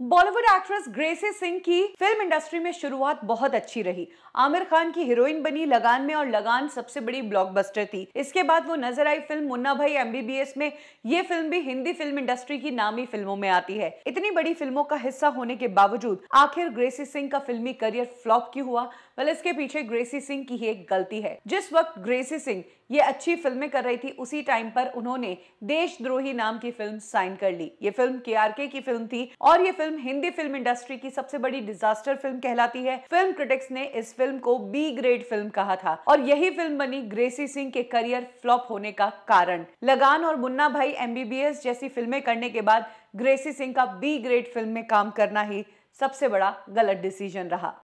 Bollywood actress Gracy Singh की film industry में शुरुआत बहुत अच्छी रही। आमिर खान की हीरोइन बनी लगान में और लगान सबसे बड़ी ब्लॉकबस्टर थी। इसके बाद वो नज़र आई फ़िल्म मुन्ना भाई एमबीबीएस में। ये फ़िल्म भी हिंदी फ़िल्म इंडस्ट्री की नामी फ़िल्मों में आती है। इतनी बड़ी फ़िल्मों का हिस्सा होने के बावजूद आखिर ग्रेसी सिंह का फिल्मी करियर फ्लॉप क्यों हुआ? वेल इसके पीछे ग्रेसी सिंह की ही एक गलती है। जिस वक्त ग्रेसी सिंह ये अच्छी फ़िल्में कर रही थी, उसी टाइम पर उन्होंने देशद्रोही नाम की फ़िल्म साइन कर ली। ये फ़िल्म के की फ़िल्म थी और ये फ़िल्म हिंदी फ़िल्म इंडस्ट्री की सबसे बड़ी डिजास्टर फ़िल्म कहलाती है। फ़िल्म क्रिटिक्स ने इस फ़िल्म को बी ग्रेड फ़िल्म कहा था और यही फ़िल्म बनी ग्रेसी सिंह के करियर फ्लॉप होने का कारण। लगान और मुन्ना भाई एमबीबीएस जैसी फ़िल्में करने के बाद ग्रेसी सिंह का बी ग्रेड फ़िल्म में काम करना ही सबसे बड़ा गलत डिसीज़न रहा।